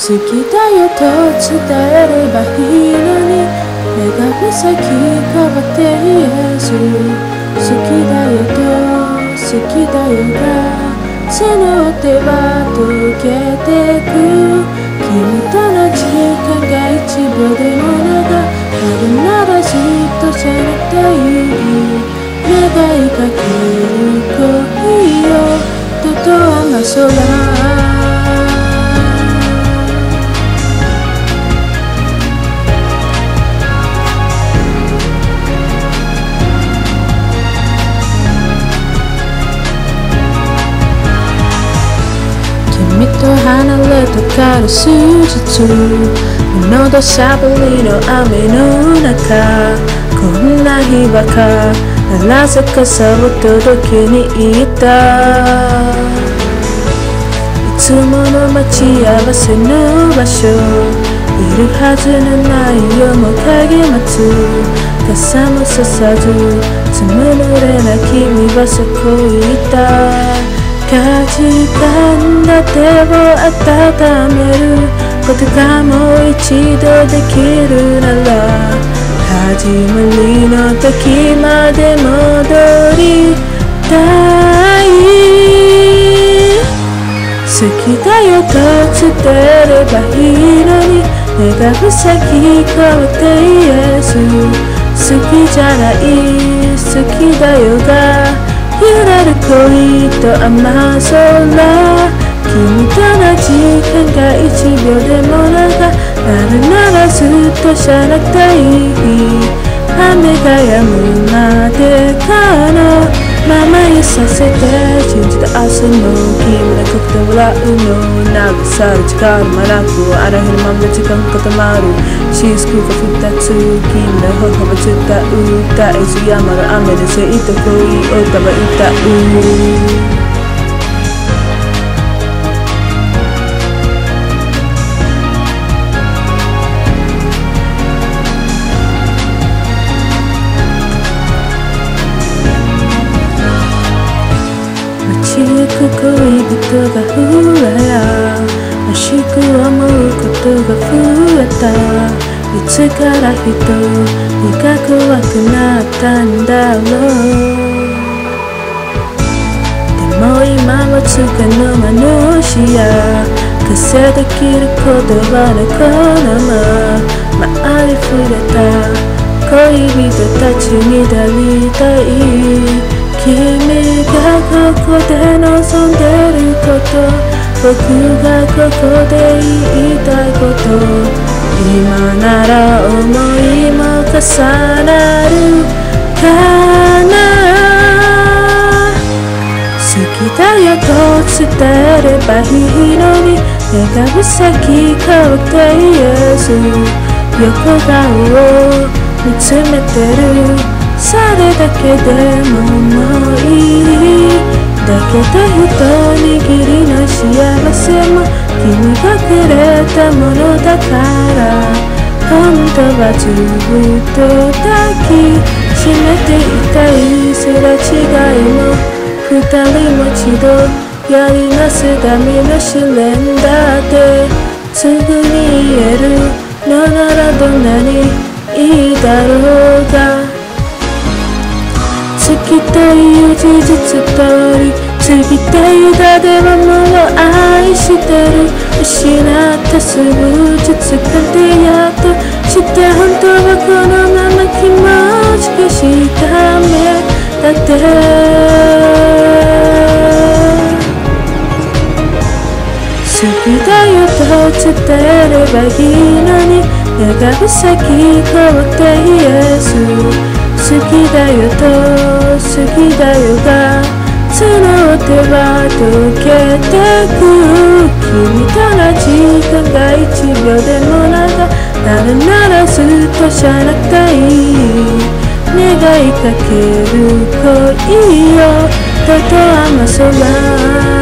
好きだよと伝えればいいのに目が目先変わって言えず好きだよと好きだよが背の手は溶けてく君との時間が一秒でも長なるならずっとじゃなくていい願いかける恋よとと甘空から数日物土しゃぶりの雨の中こんな日ばかなぜ傘を届けに行った。いつもの待ち合わせの場所いるはずのないよも影待つ。傘もささずつむれな君はそこ行った。かじかんだ手を温めることがもう一度できるなら始まりの時まで戻りたい好きだよと伝えればいいのに願う先変わって言えず好きじゃない好きだよが揺れる恋と甘そうな君との時間が一秒でも長なるならずっとしゃなくていい雨が止むまでかのままにさせて信じた明日の君の曲で笑うの流される力もなくあらへんまま時間固まるシスく恋人が増えやらしく思うことが増えた。いつから人が怖くなったんだろう。でも今はつかの間の視野。癖できることはなこのまま。りふれた。恋人たちになりたい。君が僕がここで言いたいこと。今なら思いも重なるかな。好きだよと伝えればいいのに。願う先変わって言えず。横顔を見つめてる。それだけでももうい。いだけど一握り幸せも君がくれたものだから本当はずっと抱きしめていたいすれ違いも二人も一度やりなすための試練だってすぐに言えるのならどんなにいいだろうが。きたいう事実通り過ぎていたではった数日間でやっとして本当はこのまま気持ちがしためだって。好きだよと伝えればいいのに願う先変わって言えず好きだよと好きだよがその手は溶けてく。君との時間が一秒でも長なるならずっとしゃらかい願いかける恋よとと甘空